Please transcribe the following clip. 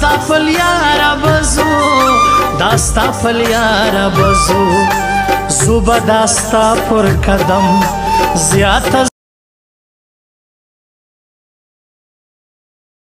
داستا پل یارا بزو داستا پل یارا بزو زوب داستا پر قدم زیات